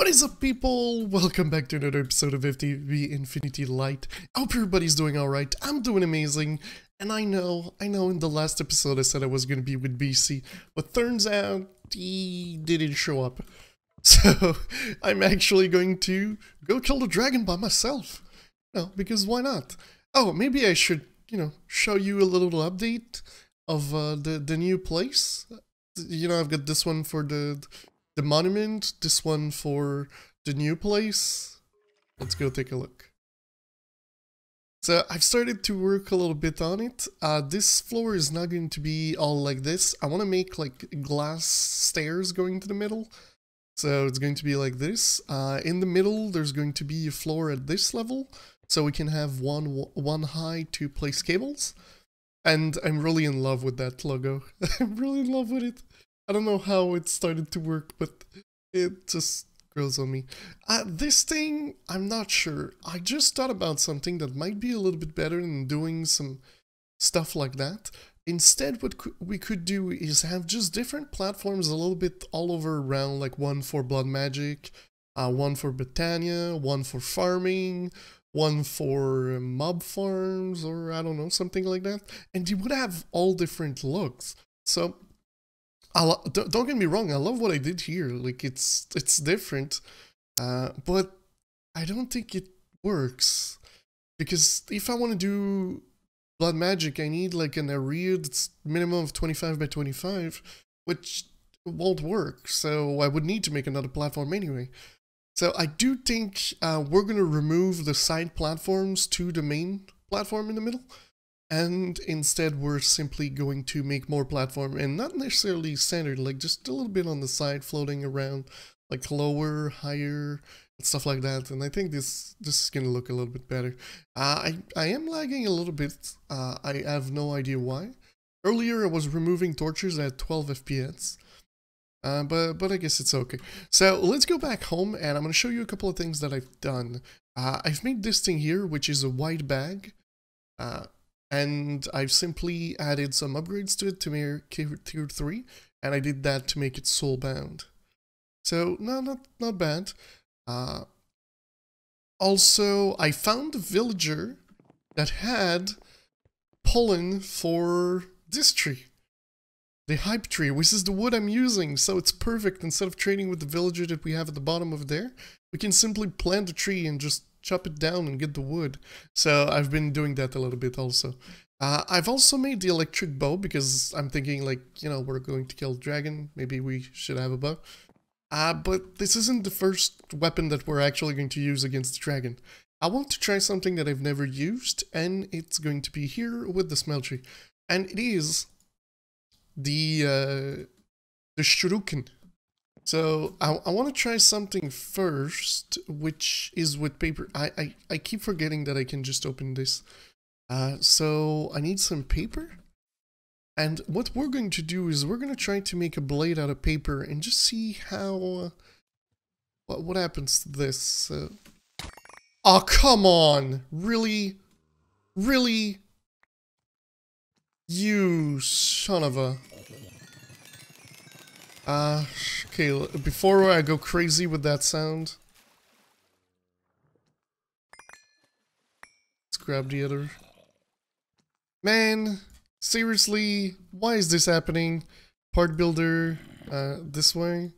What is up people? Welcome back to another episode of FTB Infinity Lite. I hope everybody's doing alright. I'm doing amazing. And I know, I know in the last episode I said I was going to be with BC, but turns out he didn't show up. So I'm actually going to go kill the dragon by myself. No, because why not? Oh, maybe I should, you know, show you a little update of uh, the, the new place. You know, I've got this one for the the monument, this one for the new place. Let's go take a look. So I've started to work a little bit on it. Uh, this floor is not going to be all like this. I want to make like glass stairs going to the middle. So it's going to be like this. Uh, in the middle, there's going to be a floor at this level. So we can have one, one high to place cables. And I'm really in love with that logo. I'm really in love with it. I don't know how it started to work, but it just grows on me. Uh, this thing, I'm not sure. I just thought about something that might be a little bit better than doing some stuff like that. Instead, what we could do is have just different platforms a little bit all over around, like one for Blood Magic, uh, one for Botania, one for farming, one for mob farms, or I don't know, something like that. And you would have all different looks. So I don't get me wrong, I love what I did here. Like it's it's different, uh, but I don't think it works because if I want to do blood magic, I need like an area that's minimum of 25 by 25, which won't work. So I would need to make another platform anyway. So I do think uh, we're gonna remove the side platforms to the main platform in the middle and instead we're simply going to make more platform and not necessarily centered like just a little bit on the side floating around like lower higher stuff like that and i think this this is going to look a little bit better uh, i i am lagging a little bit uh, i have no idea why earlier i was removing torches at 12 fps uh, but but I guess it's okay. So let's go back home and I'm going to show you a couple of things that I've done. Uh, I've made this thing here, which is a white bag. And I've simply added some upgrades to it to make tier 3 and I did that to make it soulbound. So no, not not bad. Uh, also, I found a villager that had pollen for this tree. The hype tree, which is the wood I'm using, so it's perfect. Instead of trading with the villager that we have at the bottom of there, we can simply plant a tree and just chop it down and get the wood. So I've been doing that a little bit also. Uh, I've also made the electric bow because I'm thinking like, you know, we're going to kill dragon. Maybe we should have a bow. Uh, but this isn't the first weapon that we're actually going to use against the dragon. I want to try something that I've never used, and it's going to be here with the smeltery. And it is the, uh, the shuriken. So I, I want to try something first, which is with paper. I, I, I keep forgetting that I can just open this. Uh, so I need some paper. And what we're going to do is we're going to try to make a blade out of paper and just see how... Uh, what, what happens to this? Uh, oh, come on! Really? Really? You son of a... Uh, okay, before I go crazy with that sound, let's grab the other. Man, seriously, why is this happening? Part builder, uh, this way.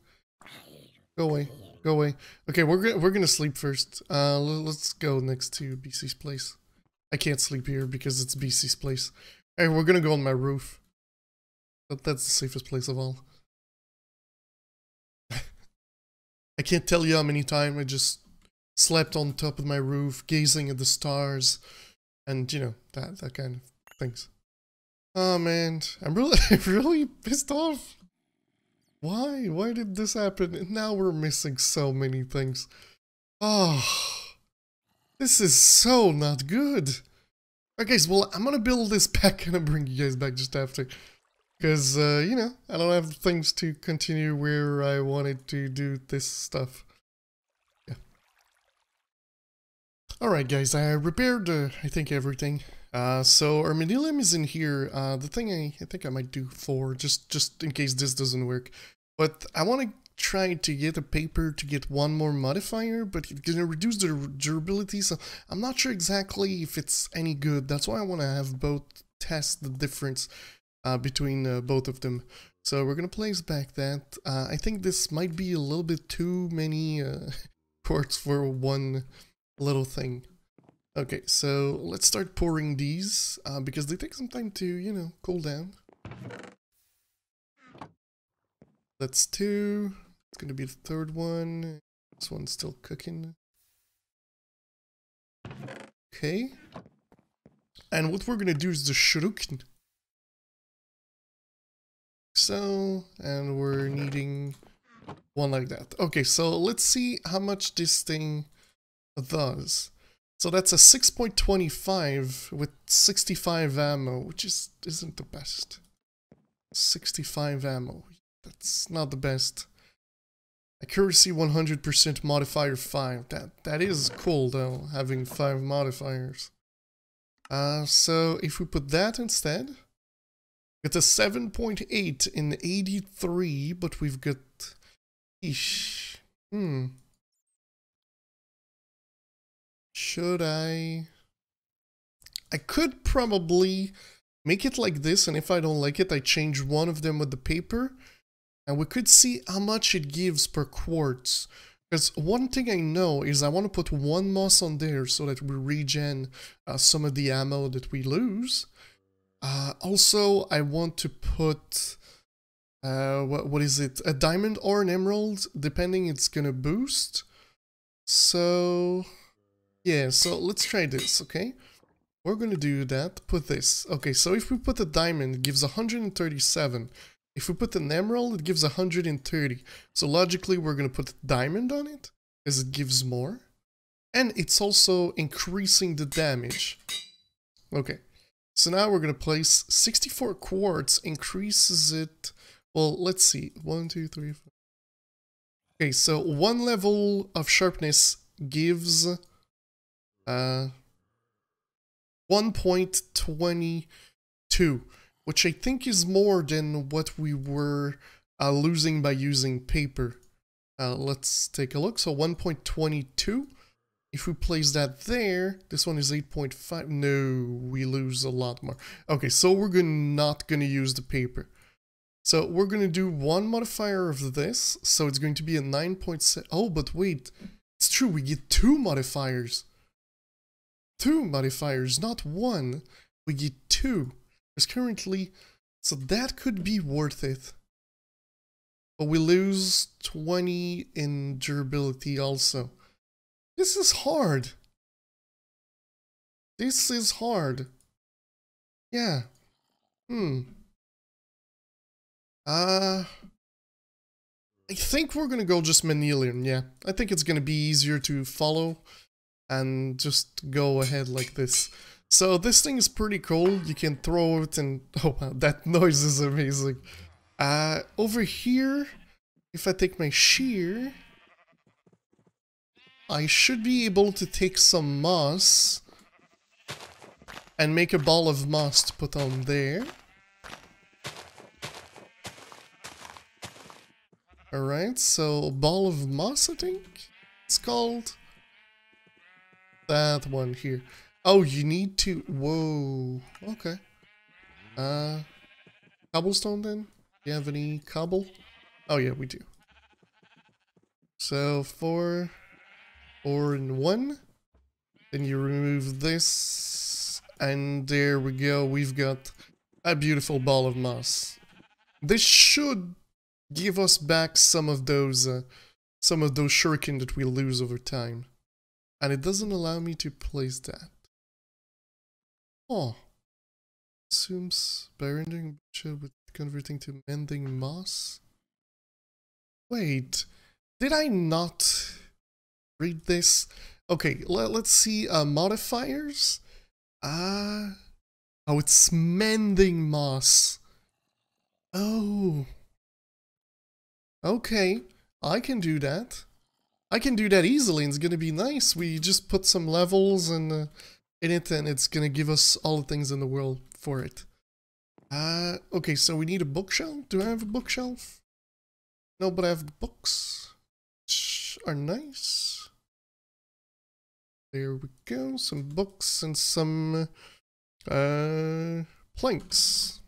Go away, go away. Okay, we're gonna we're gonna sleep first. Uh, let's go next to BC's place. I can't sleep here because it's BC's place. Hey, we're gonna go on my roof. But that's the safest place of all. I can't tell you how many times I just slept on top of my roof, gazing at the stars, and you know that that kind of things. Oh man, I'm really really pissed off. Why? Why did this happen? And now we're missing so many things. Oh, this is so not good. Okay, guys, well, I'm gonna build this back and I'll bring you guys back just after. Because, uh, you know, I don't have things to continue where I wanted to do this stuff. Yeah. Alright guys, I repaired, uh, I think, everything. Uh, so Armadillium is in here. Uh, the thing I, I think I might do for, just, just in case this doesn't work. But I want to try to get a paper to get one more modifier, but it's gonna reduce the durability, so I'm not sure exactly if it's any good. That's why I want to have both test the difference uh, between uh, both of them. So we're gonna place back that. Uh, I think this might be a little bit too many uh, quartz for one little thing. Okay, so let's start pouring these, uh, because they take some time to, you know, cool down. That's two. It's gonna be the third one. This one's still cooking. Okay. And what we're gonna do is the shuriken. So, and we're needing one like that. Okay, so let's see how much this thing does. So that's a 6.25 with 65 ammo, which is isn't the best. 65 ammo. That's not the best. Accuracy 100% modifier 5. That That is cool though, having 5 modifiers. Uh, so if we put that instead, it's a 7.8 in 83, but we've got... Eesh. Hmm. Should I... I could probably make it like this, and if I don't like it, I change one of them with the paper, and we could see how much it gives per quartz. Because one thing I know is I want to put one moss on there so that we regen uh, some of the ammo that we lose. Uh, also, I want to put, uh, what, what is it, a diamond or an emerald, depending it's gonna boost. So, yeah, so let's try this, okay? We're gonna do that, put this. Okay, so if we put a diamond, it gives 137. If we put an emerald, it gives 130. So logically, we're to put a diamond on it, because it gives more. And it's also increasing the damage. Okay, so now we're going to place 64 quartz, increases it... Well, let's see. One, two, three, four. Okay, so one level of sharpness gives uh, 1.22 which I think is more than what we were uh, losing by using paper. Uh, let's take a look. So 1.22. If we place that there, this one is 8.5. No, we lose a lot more. Okay, so we're gonna, not going to use the paper. So we're going to do one modifier of this. So it's going to be a 9.7. Oh, but wait. It's true, we get two modifiers. Two modifiers, not one. We get two. Because currently, so that could be worth it. But we lose 20 in durability also. This is hard. This is hard. Yeah. Hmm. Uh... I think we're gonna go just Manyullyn, yeah. I think it's gonna be easier to follow and just go ahead like this. So this thing is pretty cool. You can throw it and... Oh wow, that noise is amazing. Uh, over here, if I take my shear, I should be able to take some moss and make a ball of moss to put on there. Alright, so ball of moss, I think it's called. That one here. Oh, you need to... Whoa. Okay. Uh, cobblestone then? Do you have any cobble? Oh yeah, we do. So four, four and one. Then you remove this, and there we go. We've got a beautiful ball of moss. This should give us back some of those, uh, some of those shuriken that we lose over time. And it doesn't allow me to place that. Oh. Assumes by rendering with converting to mending moss. Wait, did I not read this? Okay, let, us see uh, modifiers. Ah, uh, oh, it's mending moss. Oh. Okay, I can do that. I can do that easily and it's gonna be nice. We just put some levels and uh, in it and it's gonna give us all the things in the world for it. Uh, okay, so we need a bookshelf. Do I have a bookshelf? No, but I have books. Which are nice. There we go. Some books and some uh, planks.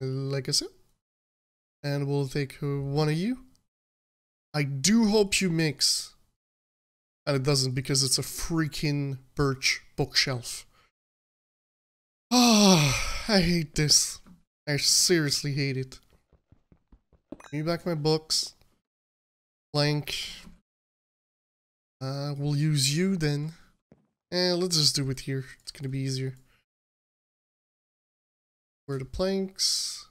Like I said. And we'll take one of you. I do hope you mix. And it doesn't because it's a freaking birch bookshelf. Ah, oh, I hate this. I seriously hate it. Give me back my books. Blank. Uh, we'll use you then. Eh, let's just do it here. It's gonna be easier. Where the planks?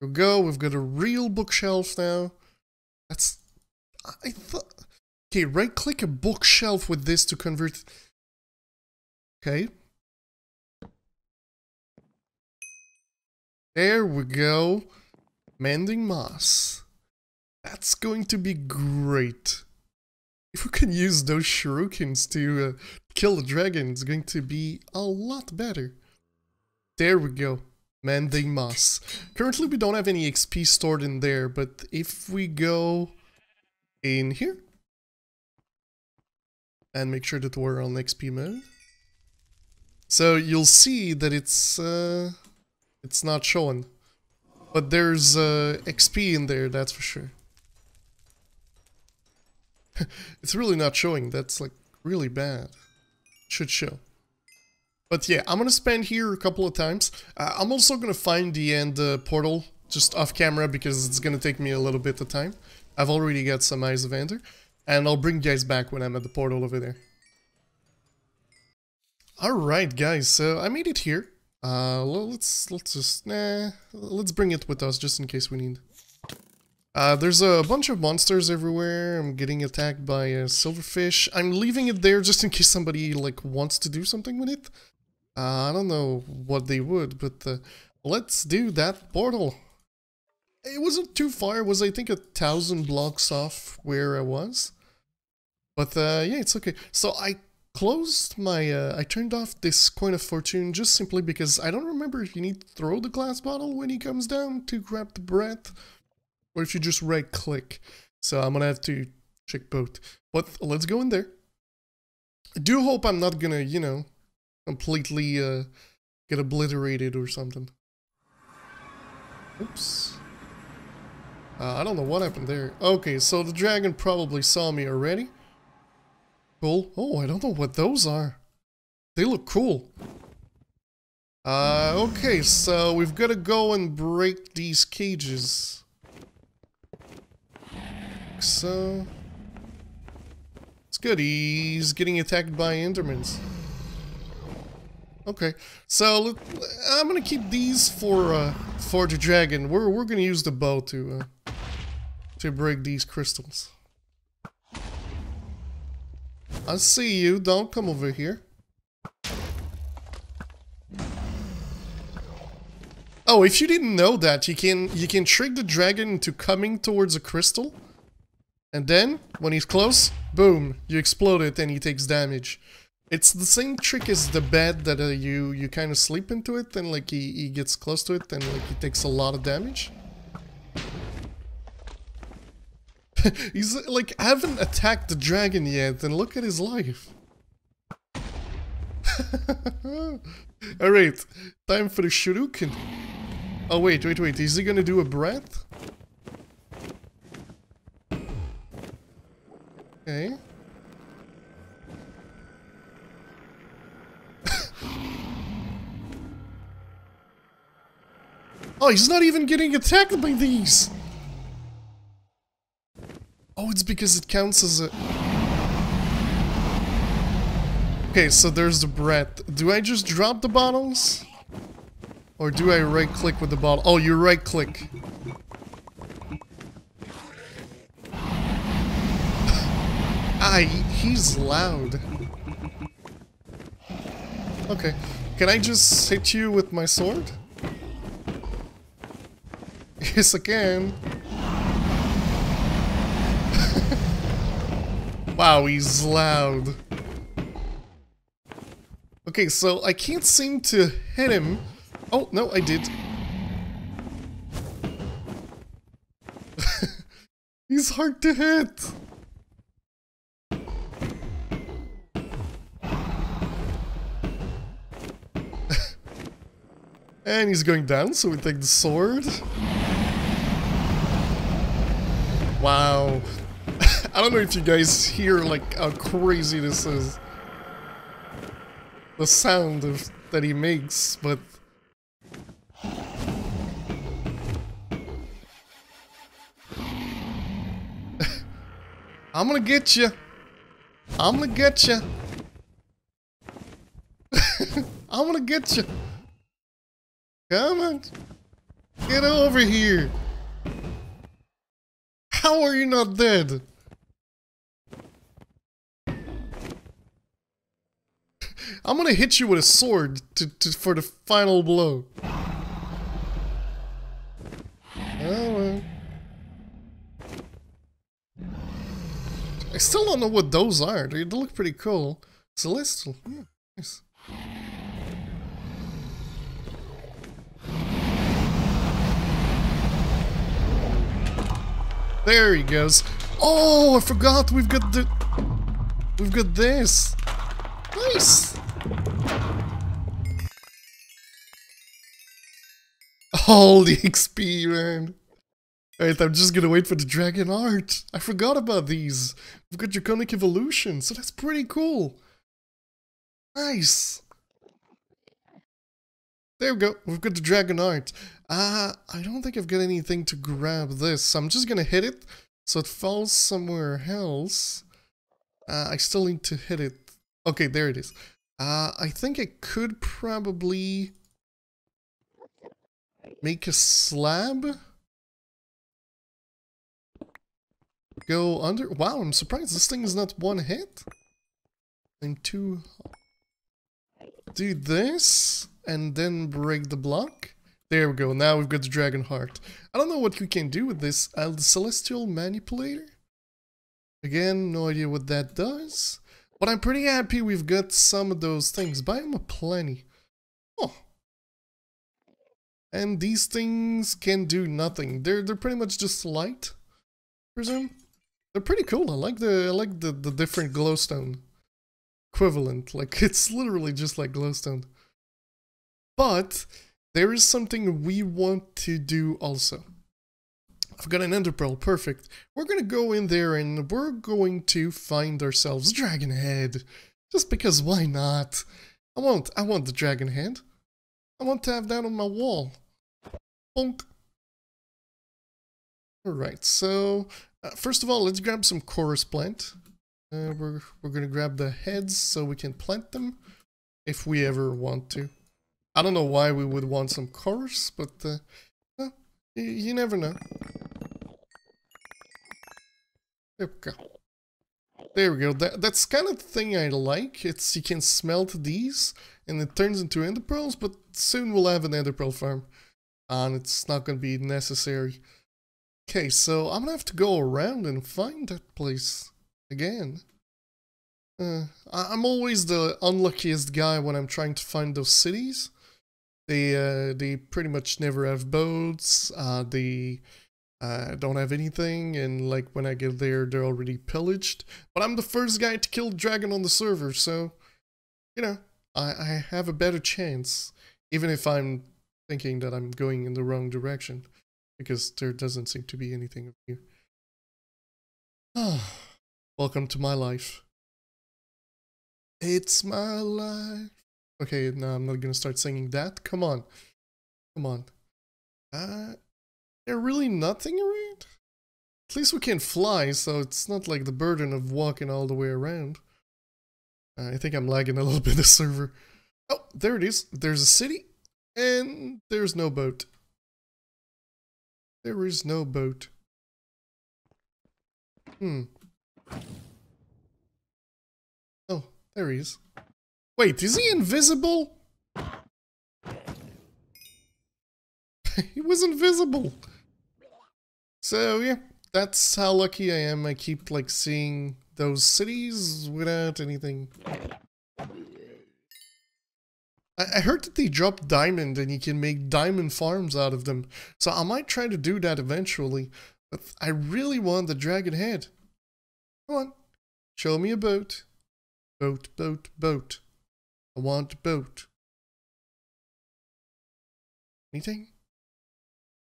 Here we go. We've got a real bookshelf now. That's... I thought... Okay, right click a bookshelf with this to convert... Okay. There we go. Mending moss. That's going to be great. If we can use those shurikens to uh, kill the dragon, it's going to be a lot better. There we go. Mending moss. Currently we don't have any XP stored in there, but if we go in here and make sure that we're on XP mode. So you'll see that it's uh, it's not showing. But there's uh, XP in there, that's for sure. it's really not showing, that's like really bad. Should show. But yeah, I'm gonna spend here a couple of times. Uh, I'm also gonna find the end uh, portal just off camera because it's gonna take me a little bit of time. I've already got some Eyes of Ender. And I'll bring you guys back when I'm at the portal over there. Alright guys, so I made it here. Uh, let's, let's just, nah, let's bring it with us just in case we need. Uh, there's a bunch of monsters everywhere. I'm getting attacked by a silverfish. I'm leaving it there just in case somebody, like, wants to do something with it. Uh, I don't know what they would, but uh, let's do that portal. It wasn't too far. It was, I think, a thousand blocks off where I was. But uh, yeah, it's okay. So I closed my, uh, I turned off this coin of fortune just simply because I don't remember if you need to throw the glass bottle when he comes down to grab the bread, or if you just right click. So I'm gonna have to check both. But let's go in there. I do hope I'm not gonna, you know, completely uh, get obliterated or something. Oops. Uh, I don't know what happened there. Okay, so the dragon probably saw me already. Cool. Oh, I don't know what those are. They look cool. Uh, okay, so we've got to go and break these cages. So... It's good, he's getting attacked by Endermans. Okay, so I'm gonna keep these for uh, for the dragon. We're we're gonna use the bow to uh, to break these crystals. I see you. Don't come over here. Oh, if you didn't know that, you can you can trick the dragon into coming towards a crystal. And then, when he's close, boom, you explode it and he takes damage. It's the same trick as the bed that uh, you you kind of sleep into it and like he, he gets close to it and like he takes a lot of damage. He's like haven't attacked the dragon yet and look at his life. Alright, time for the shuriken. Oh wait, wait, wait, is he gonna do a breath? Okay. Oh, he's not even getting attacked by these! Oh, it's because it counts as a... Okay, so there's the bread. Do I just drop the bottles? Or do I right-click with the bottle? Oh, you right-click. Ah, he's loud. Okay. Can I just hit you with my sword? Yes, I can. wow, he's loud. Okay, so I can't seem to hit him Oh, no, I did. He's hard to hit. And he's going down, so we take the sword. Wow. I don't know if you guys hear like how crazy this is. The sound of, that he makes, but I'm gonna get you. I'm gonna get you. I'm gonna get you. Come on. Get over here. How are you not dead? I'm gonna hit you with a sword to, to for the final blow. I still don't know what those are. They, they look pretty cool. Celestial. Yeah, nice. There he goes. Oh, I forgot we've got the... We've got this. Nice. All the XP, man. Alright, I'm just gonna wait for the dragon heart. I forgot about these. We've got Draconic Evolution, so that's pretty cool. Nice. There we go. We've got the dragon heart. Uh, I don't think I've got anything to grab this. I'm just gonna hit it so it falls somewhere else. Uh, I still need to hit it. Okay, there it is. Uh, I think I could probably make a slab. Go under. Wow, I'm surprised this thing is not one hit. And two. Do this and then break the block. There we go. Now we've got the dragon heart. I don't know what we can do with this. Uh, the celestial manipulator. Again, no idea what that does. But I'm pretty happy we've got some of those things. Buy them a plenty. Oh. And these things can do nothing. They're they're pretty much just light, presume. They're pretty cool. I like the I like the, the different glowstone equivalent. Like it's literally just like glowstone. But there is something we want to do also. I've got an ender pearl, perfect. We're gonna go in there and we're going to find ourselves dragon head. Just because why not? I want I want the dragon head. I want to have that on my wall. Bonk. Alright, so uh, first of all, let's grab some chorus plant. Uh, we're, we're gonna grab the heads so we can plant them if we ever want to. I don't know why we would want some chorus, but uh, you, never know. There we go. There we go. That, that's kind of the thing I like. It's you can smelt these and it turns into ender pearls, but soon we'll have an ender pearl farm. And it's not going to be necessary. Okay, so I'm gonna have to go around and find that place again. Uh, I'm always the unluckiest guy when I'm trying to find those cities. They uh, they pretty much never have boats. Uh, they uh, don't have anything, and like when I get there, they're already pillaged. But I'm the first guy to kill dragon on the server, so you know I, I have a better chance, even if I'm thinking that I'm going in the wrong direction because there doesn't seem to be anything of you. Welcome to my life. It's my life. Okay, no, I'm not gonna start singing that. Come on. Come on. Uh, there really nothing around? At least we can fly, so it's not like the burden of walking all the way around. Uh, I think I'm lagging a little bit the server. Oh, there it is. There's a city, and there's no boat. There is no boat. Hmm. Oh, there he is. Wait, is he invisible? he was invisible. So, yeah, that's how lucky I am. I keep, like, seeing those cities without anything. I, I heard that they drop diamond and you can make diamond farms out of them. So I might try to do that eventually. But I really want the dragon head. Come on. Show me a boat. Boat, boat, boat. I want a boat. Anything?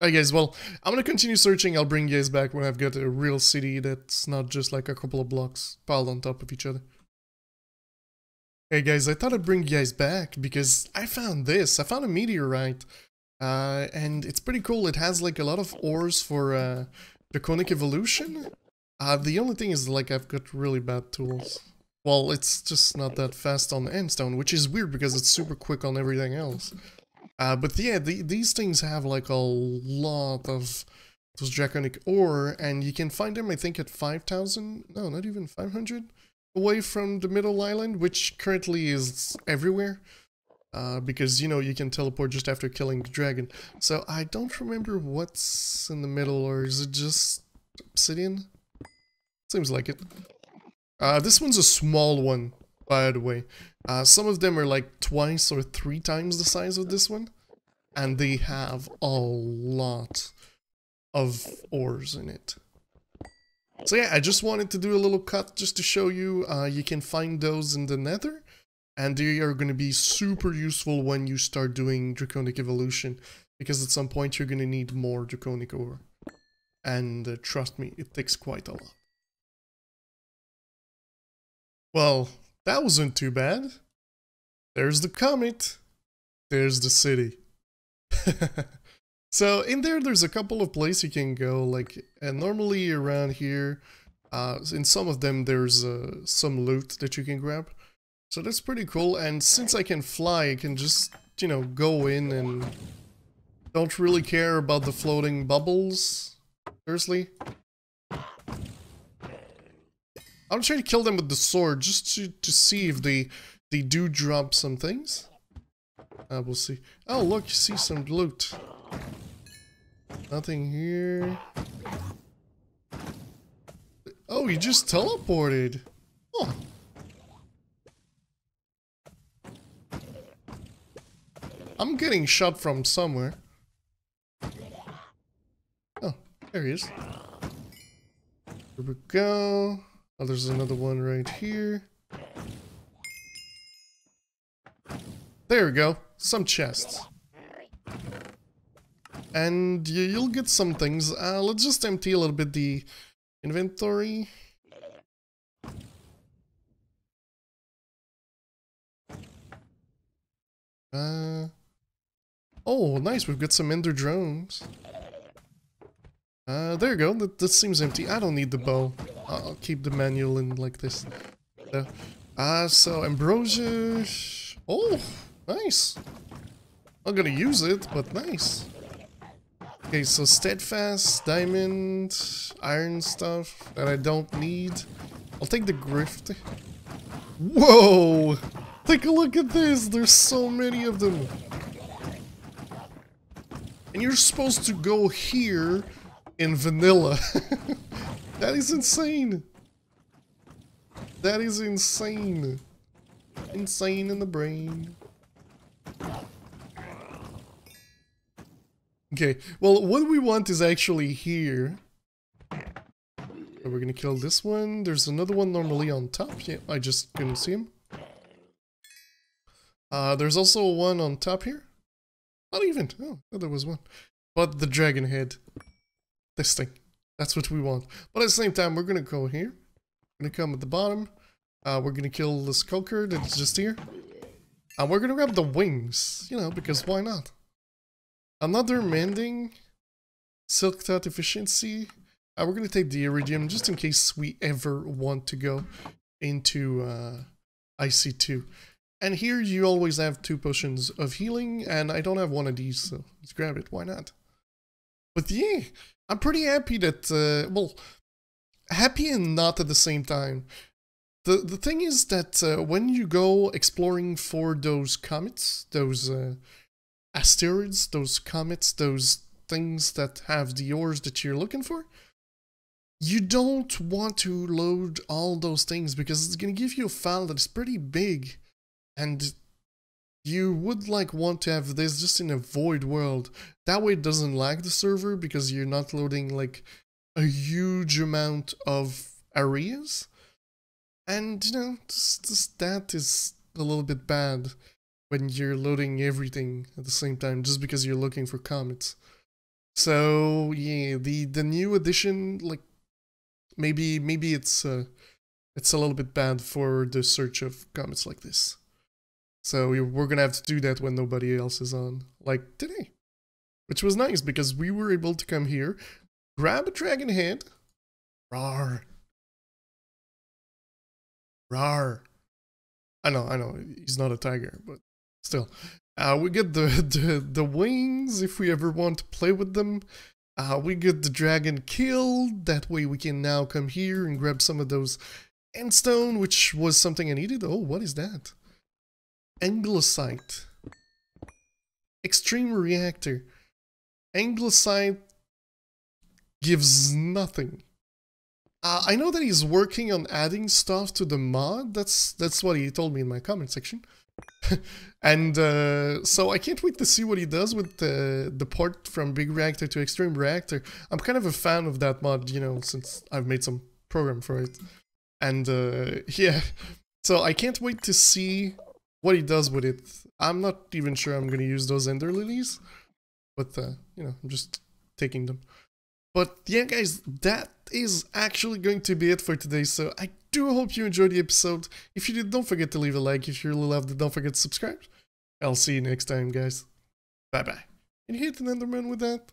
Alright guys, well, I'm gonna continue searching. I'll bring you guys back when I've got a real city that's not just like a couple of blocks piled on top of each other. Hey guys, I thought I'd bring you guys back because I found this. I found a meteorite. Uh, and it's pretty cool. It has like a lot of ores for uh, Draconic Evolution. Uh, the only thing is like I've got really bad tools. Well, it's just not that fast on the Endstone, which is weird because it's super quick on everything else. Uh, but yeah, the, these things have like a lot of those draconic ore, and you can find them, I think, at 5,000, no, not even 500, away from the middle island, which currently is everywhere. Uh, because, you know, you can teleport just after killing the dragon. So I don't remember what's in the middle, or is it just obsidian? Seems like it. Uh, this one's a small one, by the way. Uh, some of them are like twice or three times the size of this one. And they have a lot of ores in it. So yeah, I just wanted to do a little cut just to show you uh, you can find those in the nether. And they are going to be super useful when you start doing Draconic Evolution. Because at some point you're going to need more Draconic ore. And uh, trust me, it takes quite a lot. Well, that wasn't too bad. There's the comet. There's the city. so in there, there's a couple of places you can go. Like, and normally around here, uh, in some of them, there's uh, some loot that you can grab. So that's pretty cool. And since I can fly, I can just, you know, go in and don't really care about the floating bubbles. Seriously. I'm trying to kill them with the sword just to, to see if they they do drop some things. Uh, we'll see. Oh, look, you see some loot. Nothing here. Oh, you just teleported. Oh. I'm getting shot from somewhere. Oh, there he is. Here we go. Oh, there's another one right here. There we go. Some chests. And you'll get some things. Uh, let's just empty a little bit the inventory. Uh, oh, nice. We've got some ender drones. Uh, there you go. That, that seems empty. I don't need the bow. I'll keep the manual in like this. Ah, uh, so ambrosia. Oh, nice. Not gonna use it, but nice. Okay, so steadfast, diamond, iron stuff that I don't need. I'll take the grift. Whoa! Take a look at this. There's so many of them. And you're supposed to go here in vanilla. that is insane. That is insane. Insane in the brain. Okay, well, what we want is actually here. We're gonna kill this one. There's another one normally on top. Yeah, I just couldn't see him. Uh, there's also one on top here. Not even. Oh, there was one. But the dragon head this thing. That's what we want. But at the same time, we're to go here. We're to come at the bottom. Uh, we're to kill the shulker that's just here. And we're going to grab the wings, you know, because why not? Another mending. Silk Touch efficiency. Uh, we're to take the iridium just in case we ever want to go into uh, IC2. And here you always have two potions of healing, and I don't have one of these, so let's grab it. Why not? But yeah, I'm pretty happy that, uh, well, happy and not at the same time. The, the thing is that uh, when you go exploring for those comets, those uh, asteroids, those comets, those things that have the ores that you're looking for, you don't want to load all those things because it's going to give you a file that is pretty big and you would like want to have this just in a void world. That way it doesn't lag the server because you're not loading like a huge amount of areas. And you know, just, just that is a little bit bad when you're loading everything at the same time just because you're looking for comets. So yeah, the the new edition like maybe maybe it's uh, it's a little bit bad for the search of comets like this. So we're gonna have to do that when nobody else is on, like today. Which was nice because we were able to come here, grab a dragon head, rar, rar. I know, I know, he's not a tiger, but still. Uh, we get the, the, the wings if we ever want to play with them. Uh, we get the dragon killed, that way we can now come here and grab some of those endstone, which was something I needed. Oh, what is that? Anglesite. Extreme reactor. Anglesite gives nothing. Uh, I know that he's working on adding stuff to the mod. That's that's what he told me in my comment section. and uh, so I can't wait to see what he does with the the port from Big Reactor to Extreme Reactor. I'm kind of a fan of that mod, you know, since I've made some program for it. And uh, yeah, so I can't wait to see what he does with it. I'm not even sure I'm going to use those Ender Lilies, but, uh, you know, I'm just taking them. But yeah, guys, that is actually going to be it for today. So I do hope you enjoyed the episode. If you did, don't forget to leave a like. If you really loved it, don't forget to subscribe. I'll see you next time, guys. Bye-bye. Can you hit an Enderman with that?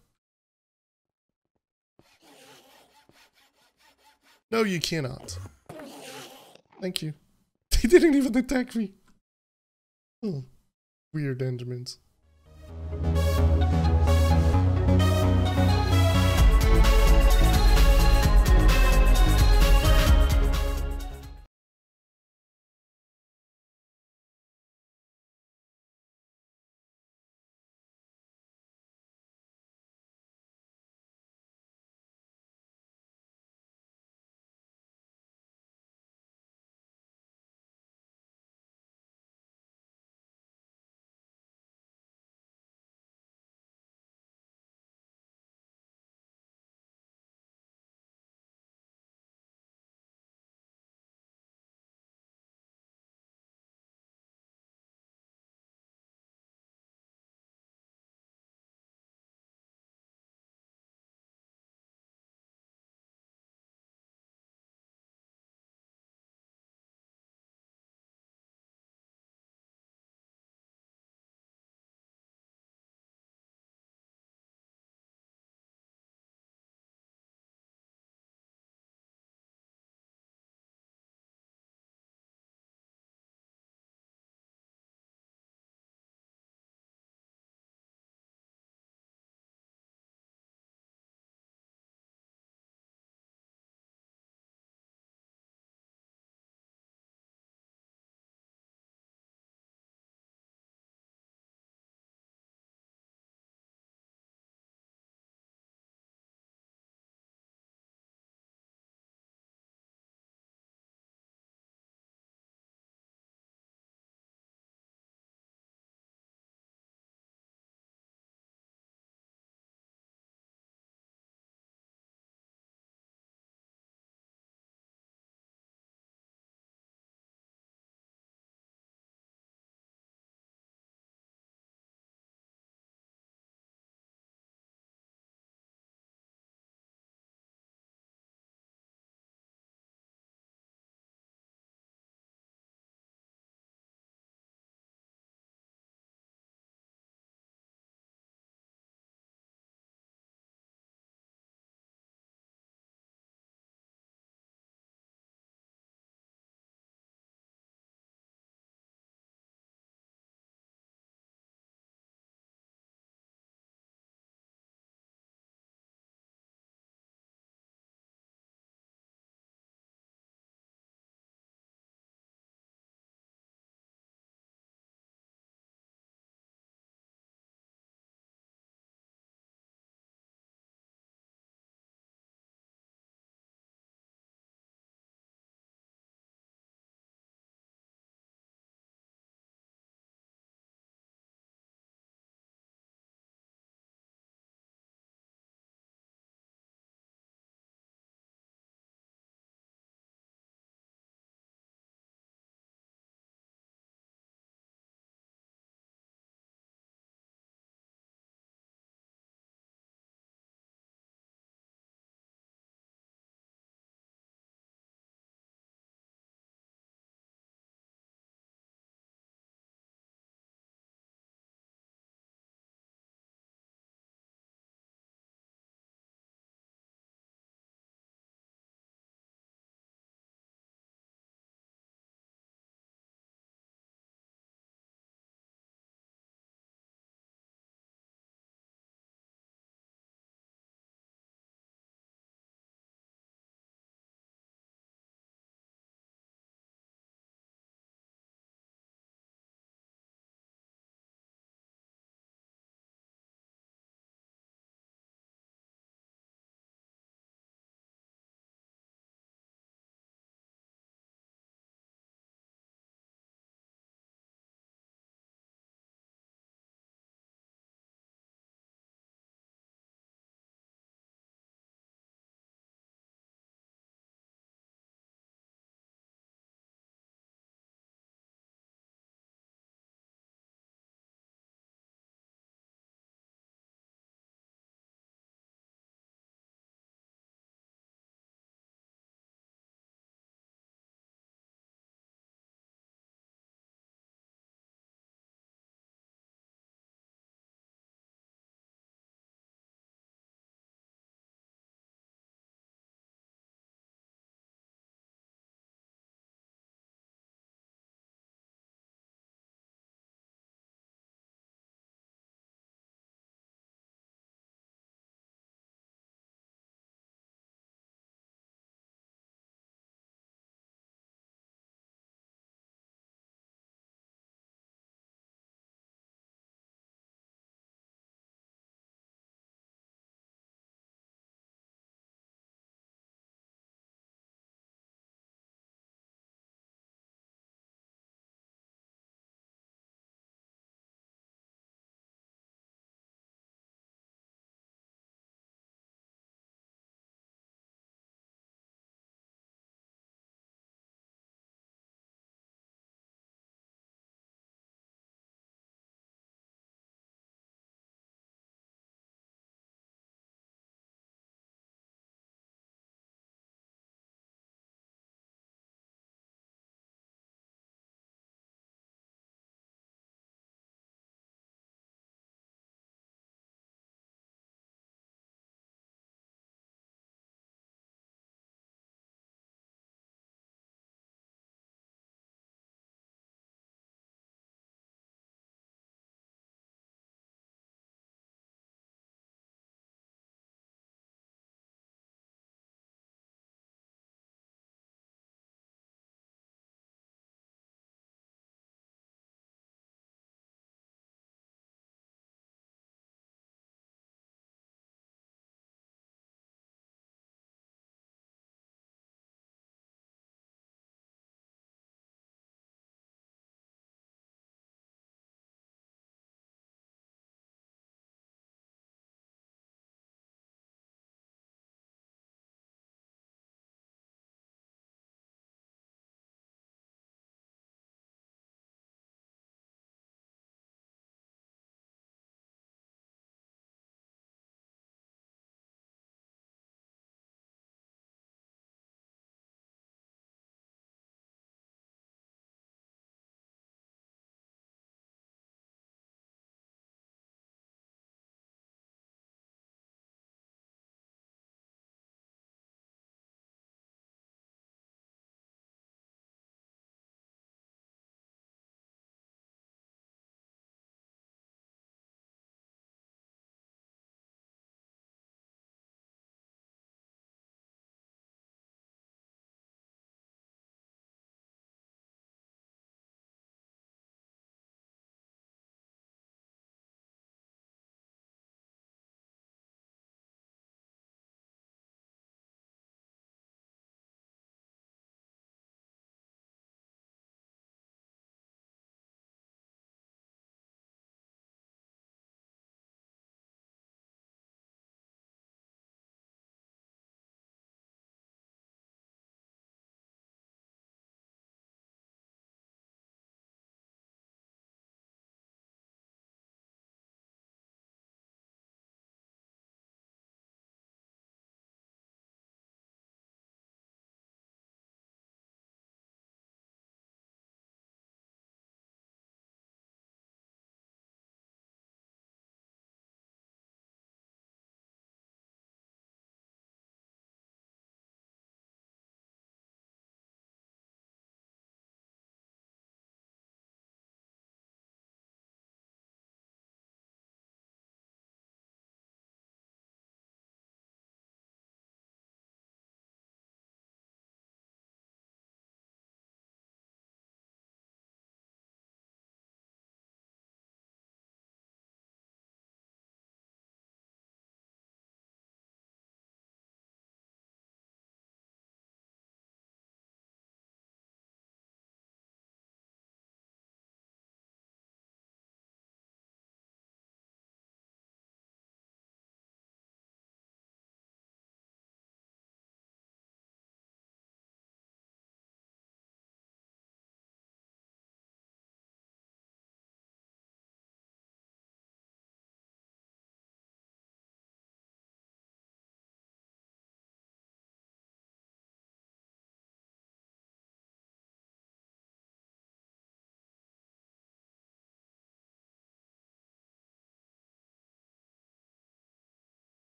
No, you cannot. Thank you. They didn't even attack me. Oh, weird Endermans.